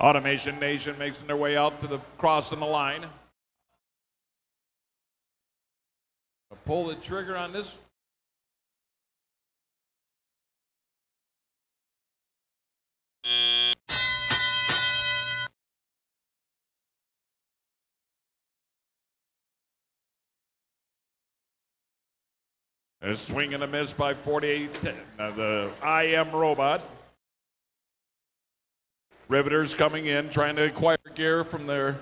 Automation Nation making their way out to the crossing the line. Pull the trigger on this. A swing and a miss by 48. Uh, the I am robot. Riveters coming in, trying to acquire gear from their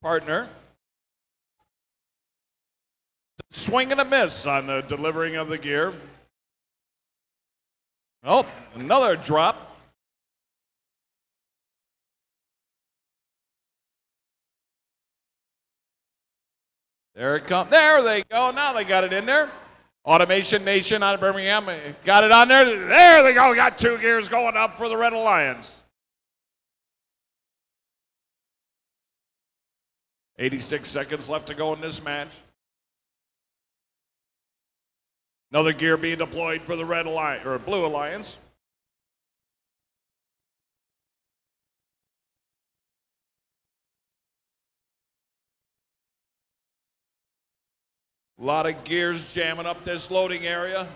partner. Swing and a miss on the delivering of the gear. Oh, another drop. There it comes. There they go. Now they got it in there. Automation Nation out of Birmingham got it on there. There they go. Got two gears going up for the Red Alliance. 86 seconds left to go in this match. Another gear being deployed for the Red Alliance or Blue Alliance. A lot of gears jamming up this loading area.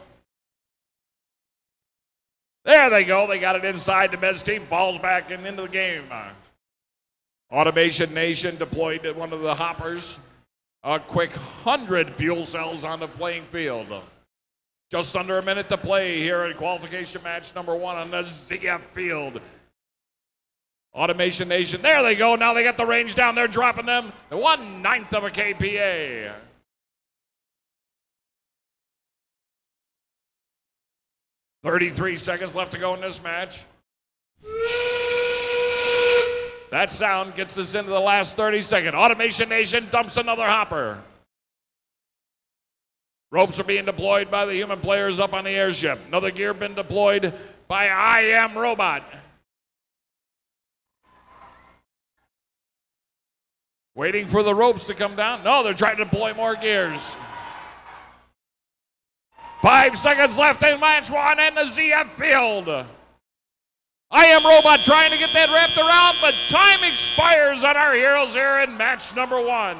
There they go. They got it inside the Mez team. Balls back and into the game. Automation Nation deployed at one of the hoppers. A quick 100 fuel cells on the playing field. Just under a minute to play here in qualification match number one on the ZF field. Automation Nation, there they go. Now they got the range down. They're dropping them. One ninth of a KPA. Thirty-three seconds left to go in this match. That sound gets us into the last 30 seconds. Automation Nation dumps another hopper. Ropes are being deployed by the human players up on the airship. Another gear been deployed by I Am Robot. Waiting for the ropes to come down. No, they're trying to deploy more gears. Five seconds left in match one in the ZF field. I am Robot trying to get that wrapped around, but time expires on our heroes here in match number one.